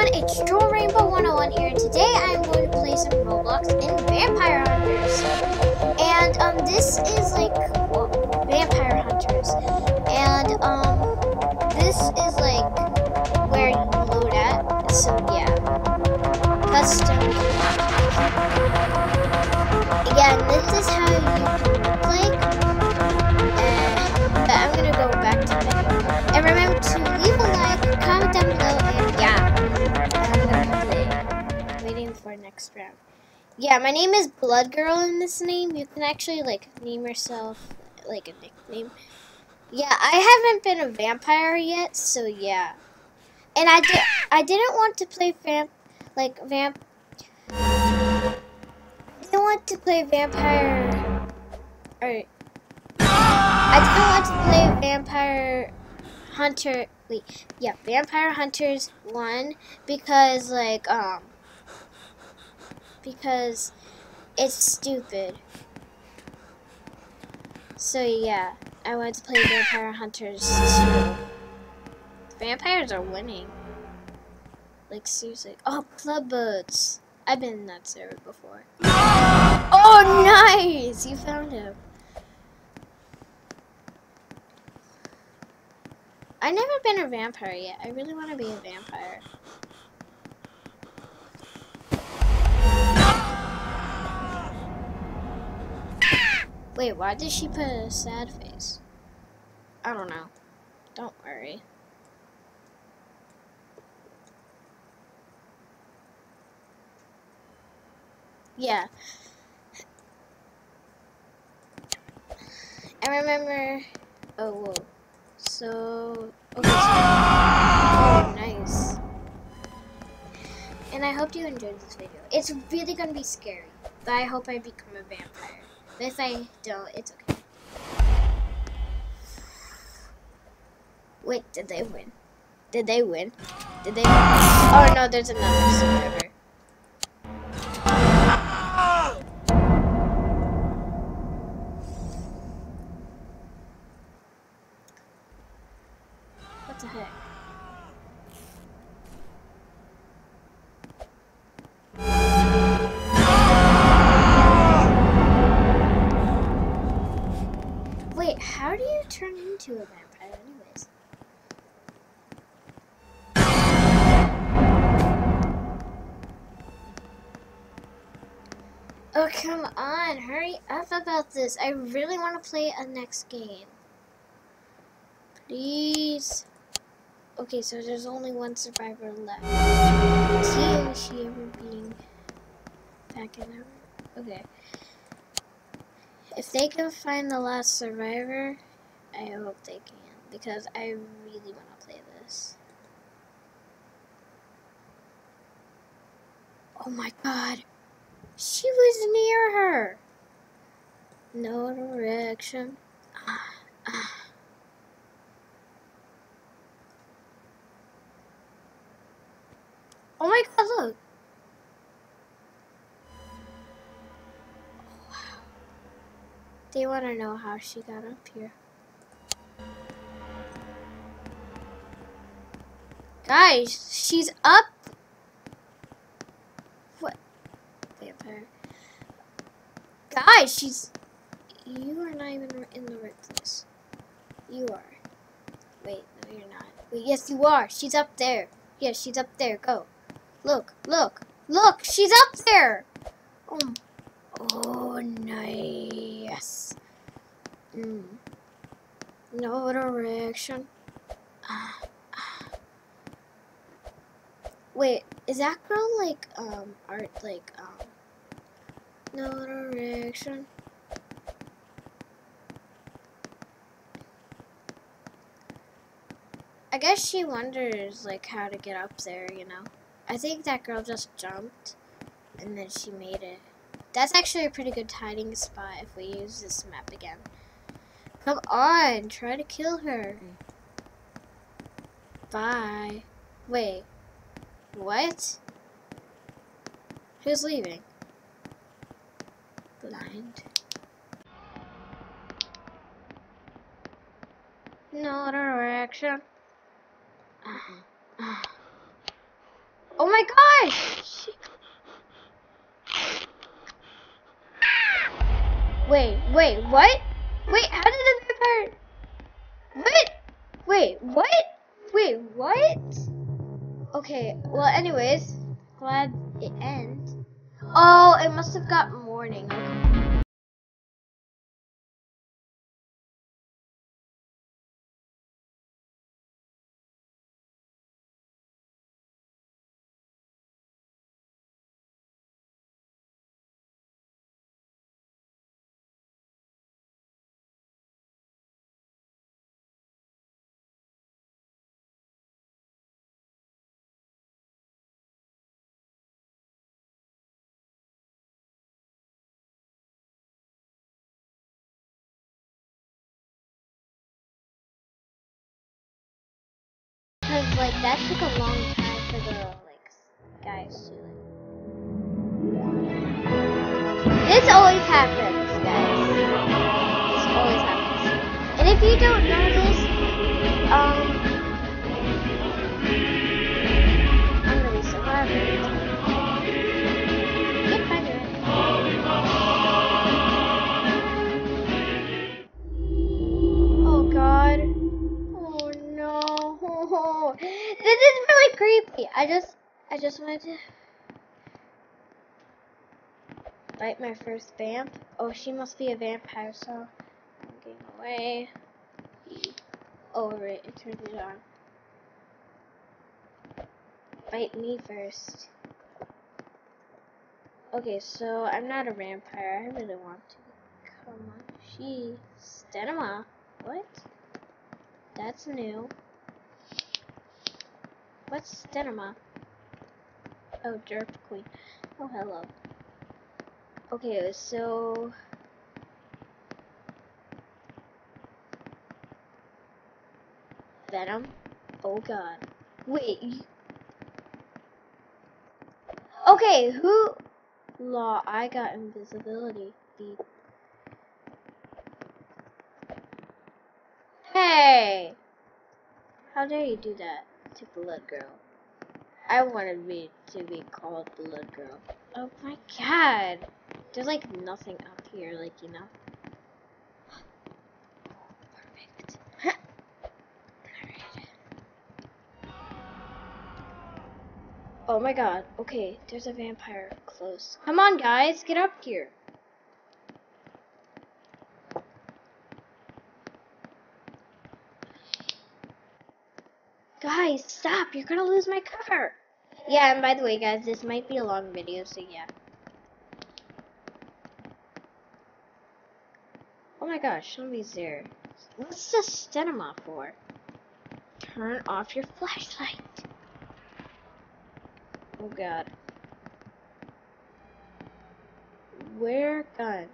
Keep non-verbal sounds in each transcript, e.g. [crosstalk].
everyone, it's Joel Rainbow 101 here. Today I'm going to play some Roblox in Vampire Hunters. And um this is like well, Vampire Hunters. And um this is like where you load at. So yeah. Custom. Again, this is how you Yeah, my name is Blood Girl in this name. You can actually like name yourself like a nickname. Yeah, I haven't been a vampire yet, so yeah. And I did I didn't want to play vamp like vamp I didn't want to play vampire or I didn't want to play vampire hunter wait yeah vampire hunters one because like um because it's stupid. So yeah i wanted to play vampire hunters. Two vampires are winning. Like seriously. Oh club boats i've been in that server before. Oh nice! You found him. I've never been a vampire yet. I really want to be a vampire. Wait, why did she put a sad face? I don't know. Don't worry. Yeah. I remember. Oh, whoa. So, okay, so, oh, nice. And I hope you enjoyed this video. It's really gonna be scary, but I hope I become a vampire. But if I don't, it's okay. Wait, did they win? Did they win? Did they win? Oh no, there's another survivor. Come on. Hurry up about this. I really want to play a next game. Please. Okay, so there's only one survivor left. See, is she ever being back in her? Okay. If they can find the last survivor, I hope they can. Because I really want to play this. Oh my god. She was near her. No direction. Oh my god, look. Wow. They want to know how she got up here. Guys, she's up. What? Vampire. Guys, she's. You are not even in the right place. You are. Wait, no, you're not. Wait, yes, you are. She's up there. Yes, she's up there. Go. Look, look, look, she's up there. Oh, oh nice. Mm. No direction. Ah. [sighs] Wait, is that girl like um art like um no direction? I guess she wonders like how to get up there, you know. I think that girl just jumped and then she made it. That's actually a pretty good hiding spot if we use this map again. Come on, try to kill her. Bye. Wait. What? Who's leaving? No direction. Oh my gosh! Wait, wait, what? Wait, how did the vampire... What? Wait, what? Wait, what? Okay, well, anyways, glad it ends. Oh, it must have got morning. Okay. Like that took a long time for the like guys to like. This always happens, guys. This always happens. And if you don't know this, um, I just I just wanted to bite my first vamp. Oh, she must be a vampire, so I'm getting away. Oh right, it turned it on. Bite me first. Okay, so I'm not a vampire. I really want to Come on, She Stenema. What? That's new. What's Stenema? Oh, Derp Queen. Oh, hello. Okay, so... Venom? Oh god. Wait. Okay, who... Law, I got invisibility. Beep. Hey! How dare you do that to Blood Girl? I wanted me to be called Blood Girl. Oh my god! There's like nothing up here, like, you know? Perfect. Alright. Oh my god. Okay, there's a vampire close. Come on, guys, get up here. Guys, stop! You're gonna lose my car. Yeah, and by the way, guys, this might be a long video, so yeah. Oh my gosh, somebody's there. What's the stenema for? Turn off your flashlight. Oh god. Where gun?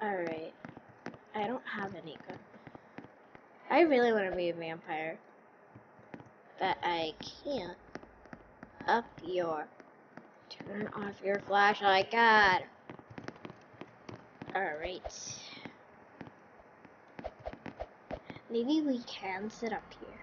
Alright. I don't have any gun. I really want to be a vampire. But I can't. Up your. Turn off your flashlight, God. Alright. Maybe we can sit up here.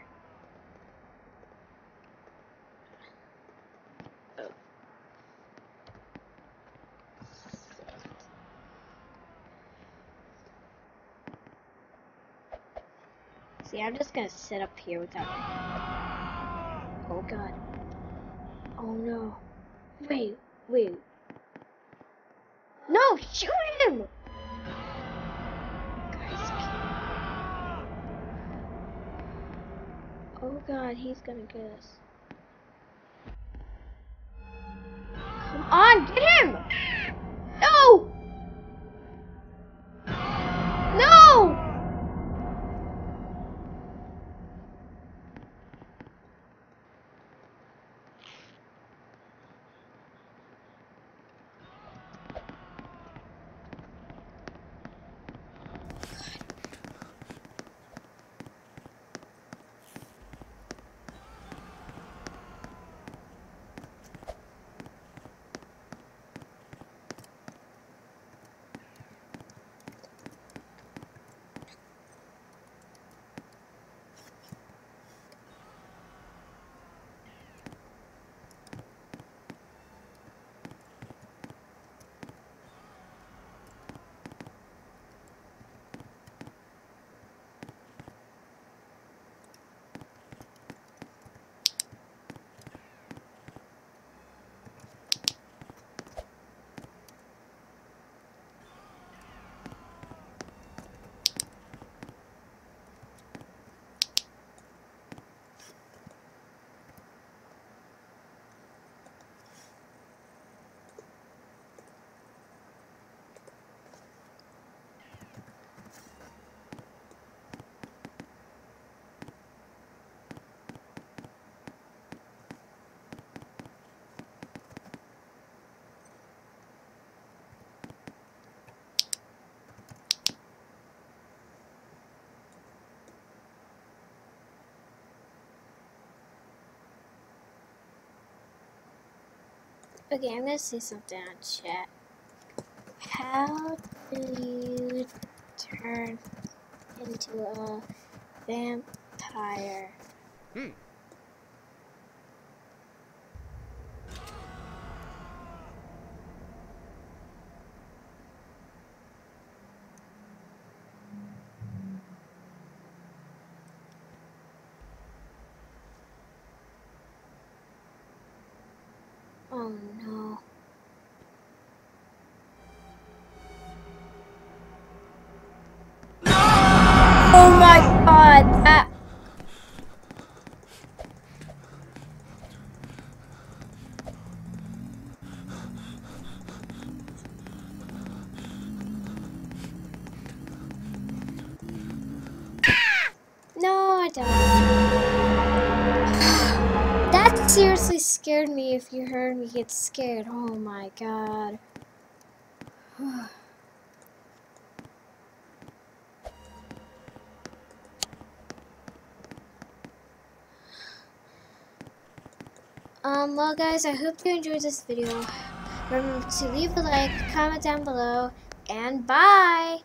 See, I'm just gonna sit up here without. Oh god. Oh no. Wait, wait. No, shoot him! Guys, Oh god, he's gonna get us. Come on, get him! Okay, I'm gonna say something on chat. How do you turn into a vampire? Hmm. Oh no. Oh my Seriously scared me if you heard me get scared. Oh my god. [sighs] um, well guys, I hope you enjoyed this video. Remember to leave a like, comment down below, and bye!